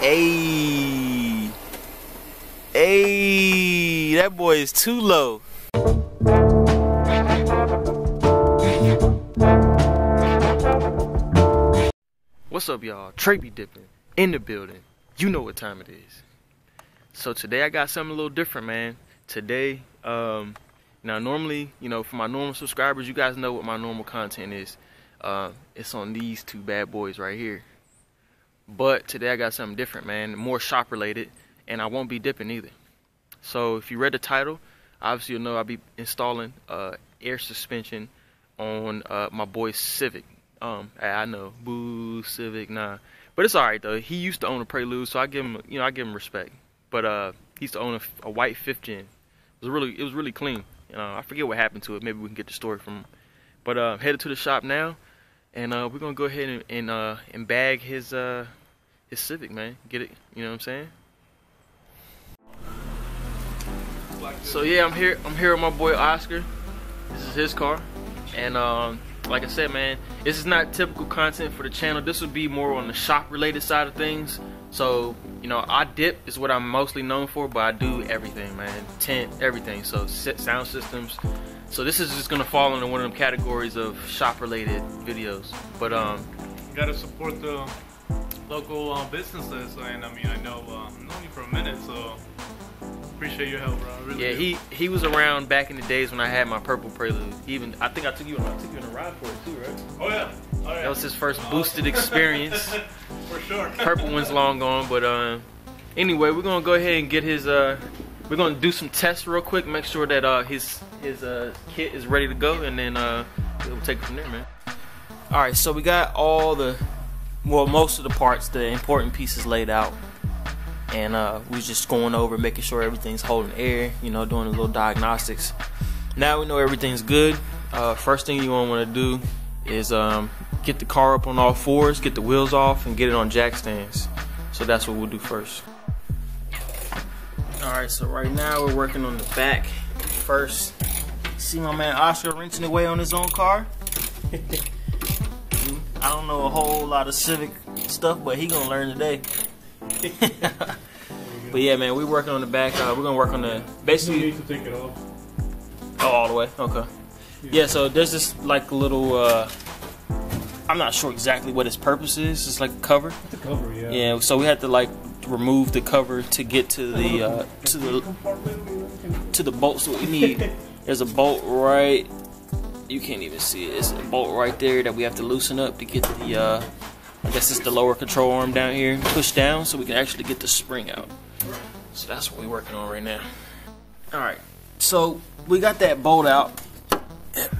Hey. Hey, that boy is too low. What's up, y'all? Trey be dipping in the building. You know what time it is. So today I got something a little different, man. Today, um, now normally, you know, for my normal subscribers, you guys know what my normal content is. Uh, it's on these two bad boys right here. But today I got something different, man. More shop related, and I won't be dipping either. So if you read the title, obviously you'll know I'll be installing uh, air suspension on uh, my boy Civic. Um, I know, boo Civic, nah, but it's all right though. He used to own a Prelude, so I give him, you know, I give him respect. But uh, he used to own a, a white fifth gen. It was really, it was really clean. You know, I forget what happened to it. Maybe we can get the story from him. But uh, headed to the shop now, and uh, we're gonna go ahead and and, uh, and bag his uh, his Civic, man. Get it? You know what I'm saying? So yeah, I'm here. I'm here with my boy Oscar. This is his car, and um, like I said, man, this is not typical content for the channel. This would be more on the shop related side of things. So, you know, I dip is what I'm mostly known for, but I do everything, man. Tint, everything. So, sound systems. So this is just gonna fall into one of them categories of shop related videos. But um, you gotta support the local uh, businesses, and I mean, I know uh, I've known you for a minute, so appreciate your help, bro. Really yeah, do. he he was around back in the days when I had my purple Prelude. Even I think I took you on I took you on a ride for it too, right? Oh yeah. Oh, yeah. That was his first boosted experience. for sure. Purple one's long gone, but uh, anyway, we're gonna go ahead and get his uh, we're gonna do some tests real quick, make sure that uh his his uh kit is ready to go, and then uh we'll take it from there, man. All right, so we got all the well, most of the parts, the important pieces laid out. And uh, we're just going over making sure everything's holding air you know doing a little diagnostics. Now we know everything's good. Uh, first thing you want to do is um, get the car up on all fours get the wheels off and get it on jack stands. So that's what we'll do first alright so right now we're working on the back first see my man Oscar wrenching away on his own car I don't know a whole lot of Civic stuff but he gonna learn today but yeah, man, we're working on the back. Uh, we're gonna work on the basically. You need to take it off. Oh, all the way. Okay. Yeah. yeah so there's this like little. Uh, I'm not sure exactly what its purpose is. It's like a cover. It's a cover, yeah. Yeah. So we had to like remove the cover to get to the uh, to the to the bolt. So we need. There's a bolt right. You can't even see it. It's a bolt right there that we have to loosen up to get the. Uh, I guess it's the lower control arm down here. Push down so we can actually get the spring out. So that's what we're working on right now. Alright, so we got that bolt out.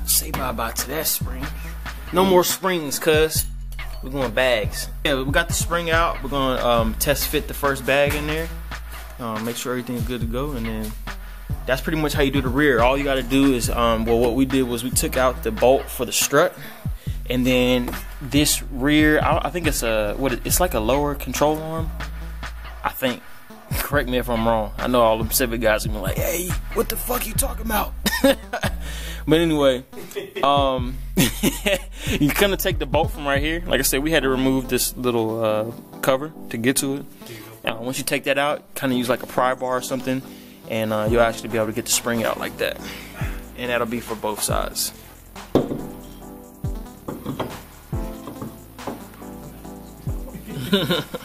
Say bye-bye to that spring. No more springs, cuz. We're going bags. Yeah, we got the spring out. We're going to um, test fit the first bag in there. Um, make sure everything's good to go. And then that's pretty much how you do the rear. All you got to do is, um, well, what we did was we took out the bolt for the strut and then this rear I, I, think it's a what it's like a lower control arm I think correct me if I'm wrong I know all the Civic guys are be like hey what the fuck you talking about but anyway um you kind of take the bolt from right here. Like I said we had to remove this little uh, cover to get to it. Uh, once you take that out kind of use like a pry bar or something and uh, you'll actually be able to get the spring out like that. And that'll be for both sides.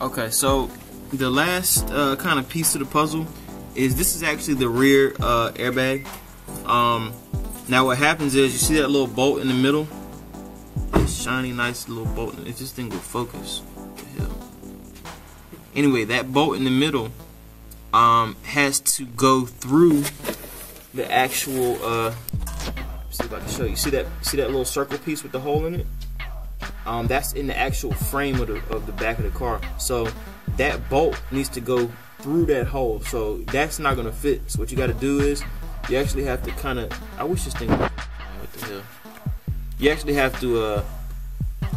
Okay, so the last uh, kind of piece of the puzzle is this is actually the rear uh, airbag. Um, now what happens is you see that little bolt in the middle? This shiny, nice little bolt. If this thing will focus? Anyway, that bolt in the middle um, has to go through the actual. Uh, see if I can show you. See that? See that little circle piece with the hole in it? um, that's in the actual frame of the, of the back of the car. So that bolt needs to go through that hole. So that's not gonna fit. So what you got to do is you actually have to kind of. I wish this thing. What the hell? You actually have to uh,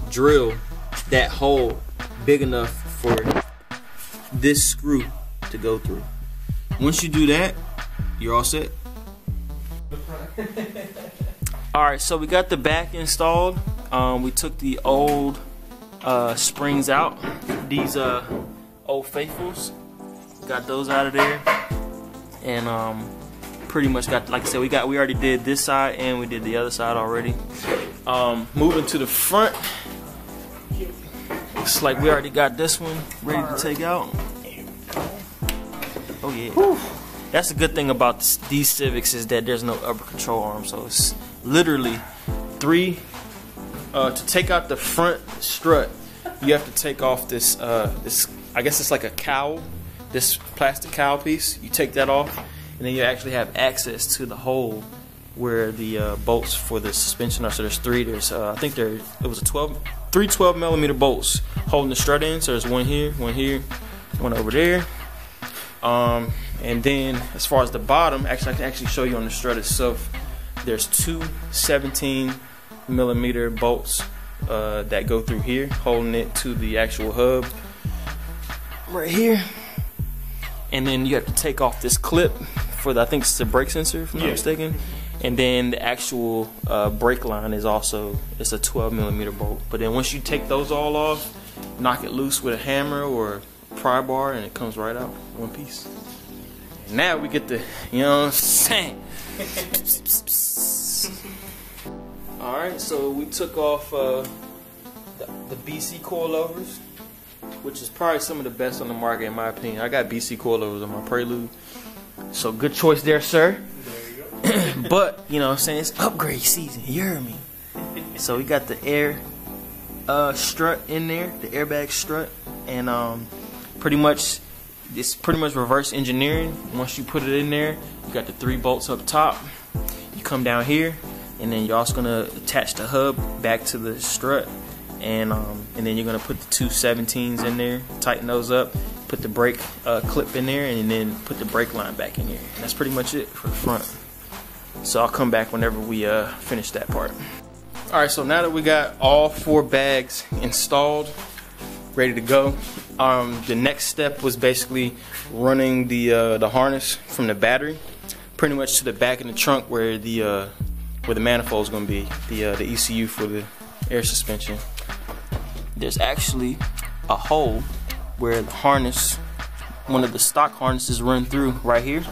drill that hole big enough for this screw to go through. Once you do that, you're all set. all right, so we got the back installed. Um, we took the old uh, springs out. These uh, Old Faithfuls, got those out of there, and um, pretty much got like I said, we got we already did this side and we did the other side already. Um, moving to the front, looks like we already got this one ready to take out. Oh yeah. Whew. That's the good thing about these Civics is that there's no upper control arm, so it's literally three. Uh, to take out the front strut, you have to take off this. Uh, this I guess it's like a cowl, this plastic cowl piece. You take that off, and then you actually have access to the hole where the uh, bolts for the suspension are. So there's three. There's uh, I think there it was a 12, three 12 millimeter bolts holding the strut in. So there's one here, one here, one over there. Um, and then as far as the bottom, actually I can actually show you on the strut itself. There's two 17 millimeter bolts uh, that go through here, holding it to the actual hub right here. And then you have to take off this clip for the, I think it's the brake sensor, if I'm yeah. not mistaken. And then the actual uh, brake line is also it's a 12 millimeter bolt. But then once you take those all off, knock it loose with a hammer or pry bar, and it comes right out one piece. And now we get the, you know what I'm saying? all right, so we took off uh, the, the BC coilovers which is probably some of the best on the market in my opinion. I got BC coilovers on my Prelude. So good choice there, sir. There you but, you know what I'm saying? It's upgrade season. You hear me? so we got the air uh, strut in there, the airbag strut. And um, pretty much, it's pretty much reverse engineering. Once you put it in there, you got the three bolts up top. You come down here, and then you're also going to attach the hub back to the strut and um, and then you're gonna put the two 17s in there, tighten those up, put the brake uh, clip in there, and then put the brake line back in here. And that's pretty much it for the front. So I'll come back whenever we uh, finish that part. All right, so now that we got all four bags installed, ready to go, um, the next step was basically running the uh, the harness from the battery, pretty much to the back in the trunk where the uh, where the manifold is going to be, the uh, the ECU for the air suspension there's actually a hole where the harness, one of the stock harnesses run through right here.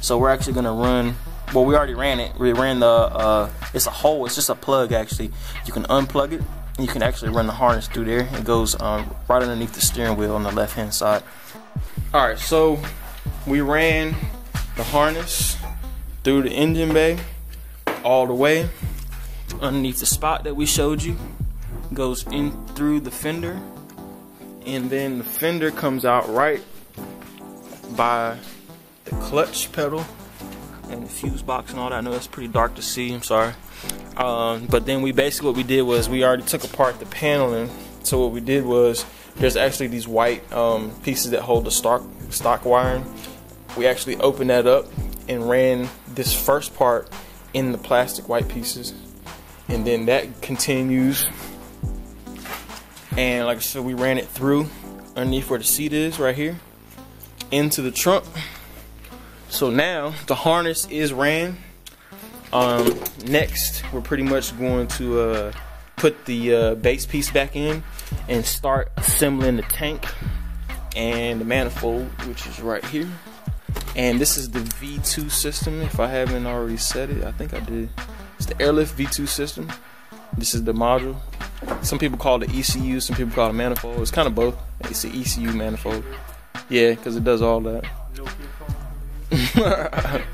So we're actually gonna run, well we already ran it. We ran the, uh, it's a hole, it's just a plug actually. You can unplug it, and you can actually run the harness through there. It goes um, right underneath the steering wheel on the left hand side. All right, so we ran the harness through the engine bay all the way underneath the spot that we showed you goes in through the fender and then the fender comes out right by the clutch pedal and the fuse box and all that. I know that's pretty dark to see, I'm sorry. Um, but then we basically what we did was we already took apart the paneling. So what we did was there's actually these white um, pieces that hold the stock stock wiring. We actually opened that up and ran this first part in the plastic white pieces. And then that continues and like I said, we ran it through underneath where the seat is right here into the trunk. So now the harness is ran. Um, next, we're pretty much going to uh, put the uh, base piece back in and start assembling the tank and the manifold, which is right here. And this is the V2 system, if I haven't already said it. I think I did. It's the airlift V2 system. This is the module. Some people call it ECU, some people call it manifold. It's kind of both. It's the ECU manifold. Yeah, because it does all that.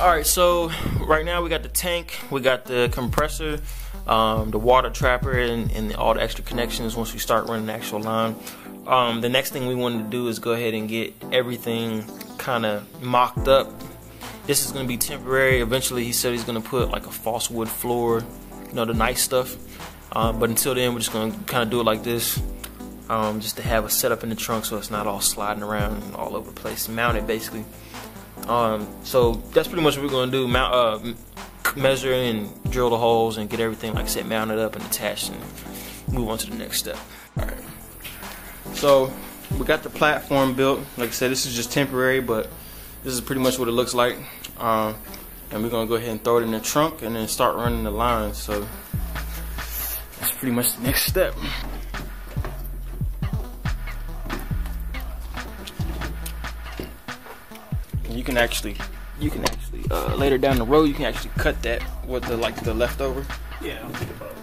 all right, so right now we got the tank, we got the compressor, um, the water trapper, and, and, all the extra connections once we start running the actual line. Um, the next thing we wanted to do is go ahead and get everything kind of mocked up. This is going to be temporary. Eventually, he said he's going to put like a false wood floor, you know, the nice stuff. Um, but until then, we're just gonna kind of do it like this, um, just to have a setup in the trunk so it's not all sliding around all over the place, mount it basically. Um, so that's pretty much what we're gonna do: mount, uh, measure and drill the holes and get everything, like I said, mounted up and attached, and move on to the next step. All right. So we got the platform built. Like I said, this is just temporary, but this is pretty much what it looks like. Um, and we're gonna go ahead and throw it in the trunk and then start running the lines. So that's pretty much the next step. You can actually, you can actually, uh, later down the road, you can actually cut that with the, like, the leftover. Yeah, I'll about.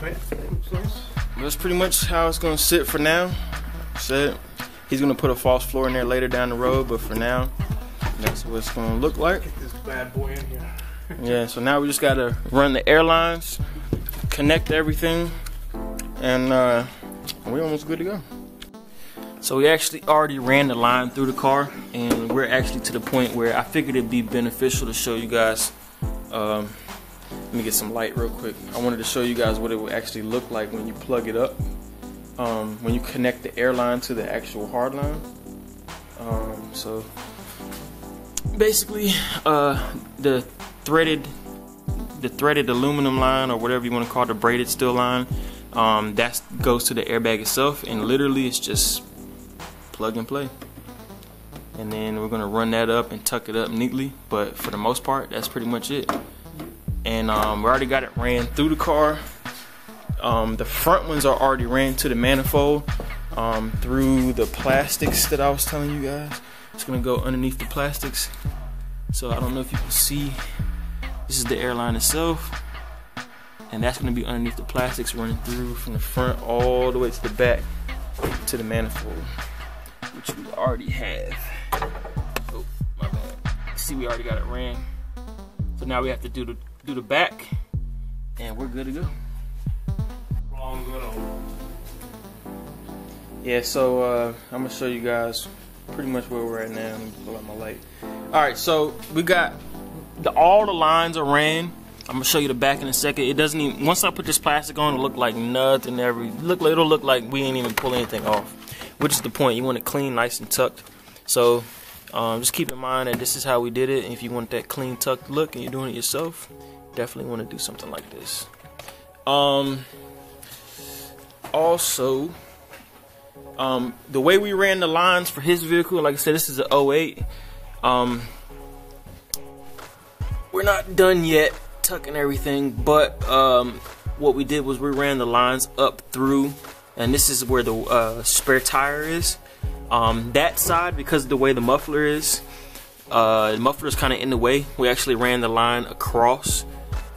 Right. That's pretty much how it's gonna sit for now. Said he's gonna put a false floor in there later down the road, but for now, that's what it's gonna look like. Get this bad boy in here. yeah, so now we just gotta run the airlines connect everything, and uh, we're almost good to go. So we actually already ran the line through the car, and we're actually to the point where I figured it'd be beneficial to show you guys. Um, let me get some light real quick. I wanted to show you guys what it would actually look like when you plug it up. Um, when you connect the airline to the actual hard line. Um, so basically, uh, the threaded the threaded aluminum line or whatever you want to call it, the braided steel line, um, that goes to the airbag itself, and literally it's just plug and play. And then we're gonna run that up and tuck it up neatly, but for the most part, that's pretty much it. And um, we already got it ran through the car. Um, the front ones are already ran to the manifold um, through the plastics that I was telling you guys. It's gonna go underneath the plastics. So I don't know if you can see. This is the airline itself, and that's gonna be underneath the plastics running through from the front all the way to the back to the manifold, which we already have. Oh, my bad. See, we already got it ran. So now we have to do the do the back, and we're good to go. Yeah, so uh, I'm gonna show you guys pretty much where we're at now. Let me pull out my light. All right, so we got the all the lines are ran. I'm gonna show you the back in a second. It doesn't even once I put this plastic on, it look like nothing. Every look, it'll look like we ain't even pull anything off. Which is the point. You want it clean, nice and tucked. So um, just keep in mind that this is how we did it. If you want that clean tucked look and you're doing it yourself, definitely want to do something like this. Um, also, um, the way we ran the lines for his vehicle, like I said, this is an 08. We're not done yet tucking everything, but um, what we did was we ran the lines up through, and this is where the uh, spare tire is. Um, that side, because of the way the muffler is, uh, the muffler is kind of in the way. We actually ran the line across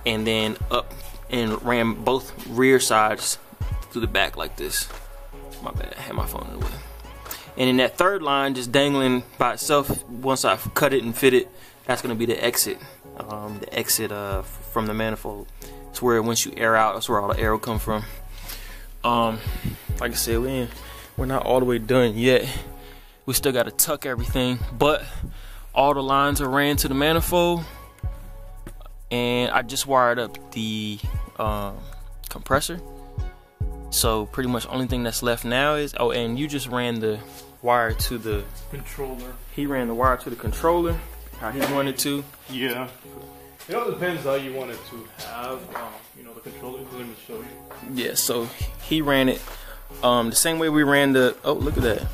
and then up and ran both rear sides through the back like this. My bad, I had my phone in the way. And in that third line, just dangling by itself, once I've cut it and fit it, that's gonna be the exit. Um, the exit uh, from the manifold. It's where once you air out, that's where all the air will come from. Um, like I said, we ain't, we're not all the way done yet. We still gotta tuck everything, but all the lines are ran to the manifold, and I just wired up the um, compressor. So pretty much only thing that's left now is oh, and you just ran the wire to the Controller. he ran the wire to the controller how he wanted to. Yeah. It all depends how you want it to have, um, you know, the controller. Let me show you. Yeah, so he ran it um, the same way we ran the. Oh, look at that.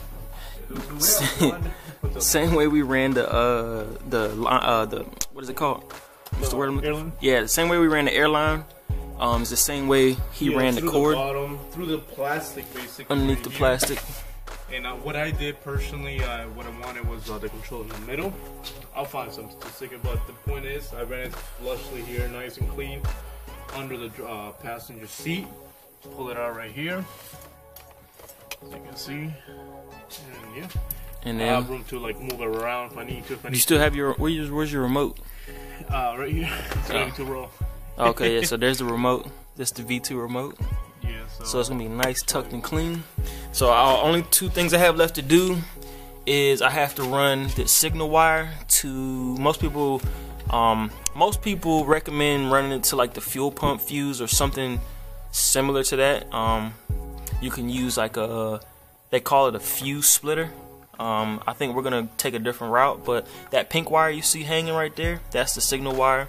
Same way we ran the uh the uh the what is it called? What's the word? I'm looking airline? for? Yeah, the same way we ran the airline. Um, it's the same way he Yeah, ran the cord bottom, through the plastic, basically. underneath the plastic. And uh, what I did personally, uh, what I wanted was uh, the control in the middle. I'll find something to stick it, but the point is, I ran it flushly here, nice and clean, under the uh, passenger seat. Pull it out right here, as you can see. And yeah, And I have room to like move it around if I need to. If I you need still have your where's your, where's your remote? uh, right here, it's ready Oh. to roll. Okay, yeah. So there's the remote. That's the V2 remote. Yeah, so, So it's gonna be nice, tucked and clean. So our only two things I have left to do is I have to run the signal wire to most people. Um, most people recommend running it to like the fuel pump fuse or something similar to that. Um, you can use like a they call it a fuse splitter. Um, I think we're gonna take a different route, but that pink wire you see hanging right there, that's the signal wire.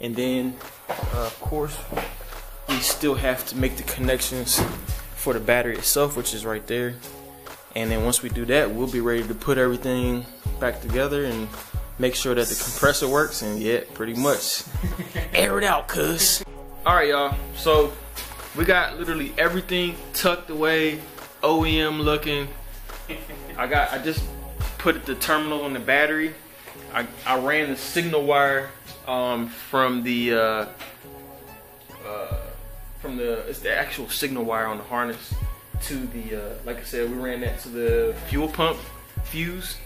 And then, uh, of course, we still have to make the connections for the battery itself, which is right there. And then once we do that, we'll be ready to put everything back together and make sure that the compressor works. And yeah, pretty much air it out, cuz. All right, y'all. So we got literally everything tucked away, OEM looking. I got. I just put the terminal on the battery. I, I ran the signal wire um, from the uh, uh, from the it's the actual signal wire on the harness to the uh, like I said we ran that to the fuel pump fuse.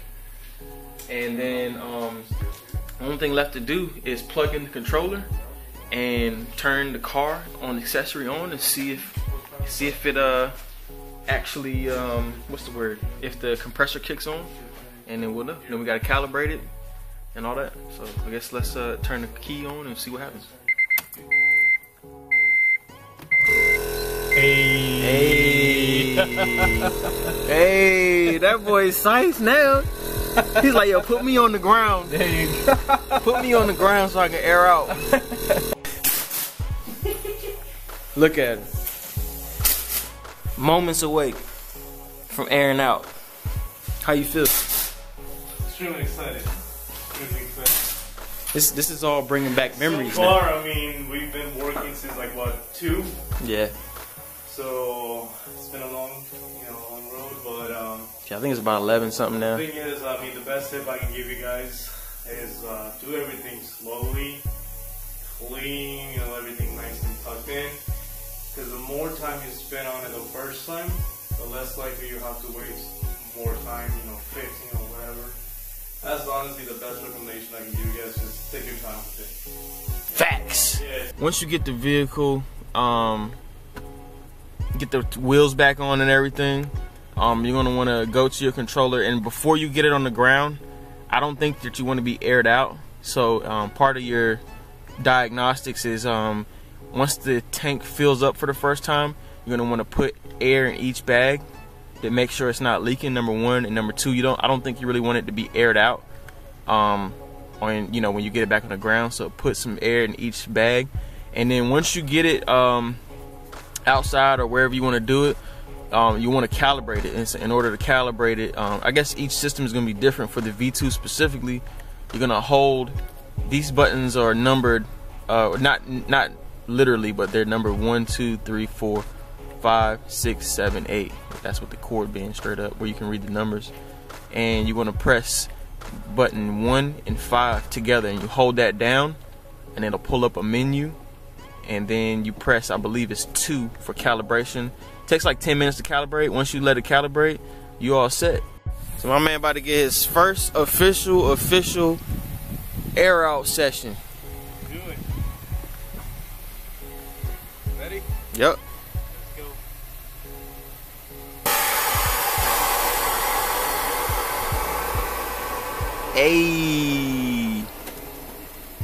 And then um, only thing left to do is plug in the controller and turn the car on accessory on and see if see if it uh actually um, what's the word? If the compressor kicks on and then we'll know then we got to calibrate it and all that. So I guess let's uh, turn the key on and see what happens Hey. hey that boy's size now he's like yo put me on the ground There you go. put me on the ground so I can air out look at him moments away from airing out how you feel Extremely excited. Extremely excited. This this is all bringing back memories So now. far, I mean, we've been working since like what two? Yeah. So it's been a long, you know, long road. But um, yeah, I think it's about eleven something now. the thing is, I mean, the best tip I can give you guys is uh, do everything slowly, clean, you know, everything nice and tucked in. Because the more time you spend on it the first time, the less likely you have to waste more time, you know, fixing or whatever. That's honestly the best recommendation I can give you guys. Just take your time with it. Facts. Yeah. Once you get the vehicle, um, get the wheels back on and everything, um, you're gonna want to go to your controller and before you get it on the ground, I don't think that you want to be aired out. So um, part of your diagnostics is um, once the tank fills up for the first time, you're gonna want to put air in each bag to make sure it's not leaking. Number one and number two, you don't. I don't think you really want it to be aired out. Um, on you know when you get it back on the ground. So put some air in each bag, and then once you get it um, outside or wherever you want to do it, um, you want to calibrate it. And so in order to calibrate it, um, I guess each system is going to be different. For the V2 specifically, you're going to hold these buttons are numbered, uh, not not literally, but they're numbered one, two, three, four, five, six, seven, eight. That's what the cord being straight up, where you can read the numbers, and you want to press button one and five together, and you hold that down, and it'll pull up a menu, and then you press, I believe it's two for calibration. takes like 10 minutes to calibrate. Once you let it calibrate, you all set. So my man about to get his first official, official air out session. Do it. Ready? Yep. Let's go.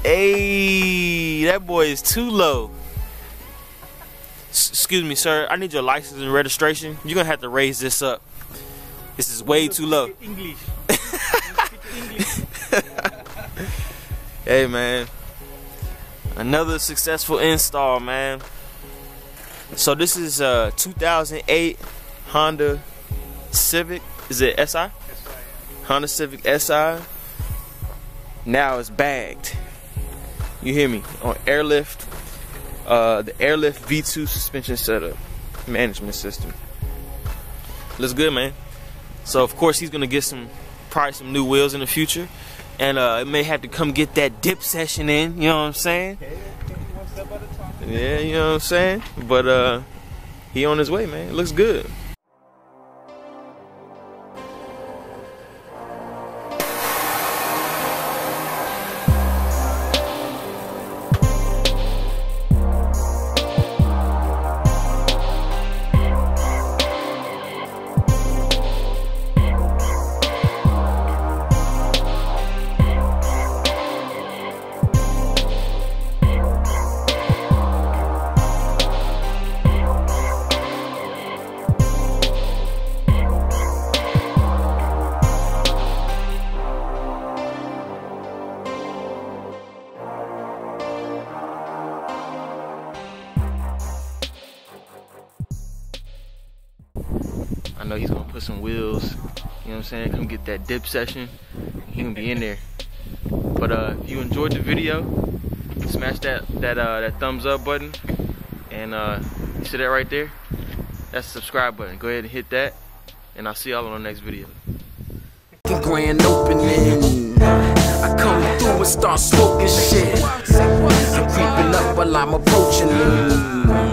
Hey. That boy is too low. S- excuse me, sir. I need your license and registration. You're gonna have to raise this up. This is way too low. English. Hey, man. Another successful install, man. So this is uh, a 2008 Honda Civic. Is it SI? Honda Civic SI. Now it's bagged. You hear me? On airlift, uh, the airlift V2 suspension setup management system. Looks good, man. So of course he's gonna get some, probably some new wheels in the future, and uh, it may have to come get that dip session in. You know what I'm saying? Yeah, you know what I'm saying. But uh, he on his way, man. Looks good. know he's gonna put some wheels, you know what I'm saying? Come get that dip session. He gonna be in there. But uh, if you enjoyed the video, smash that that uh, that thumbs up button, and uh, you see that right there? That's the subscribe button. Go ahead and hit that, and I'll see y'all on the next video. The grand opening. I come through and start smoking shit. I'm creeping up while I'm approaching.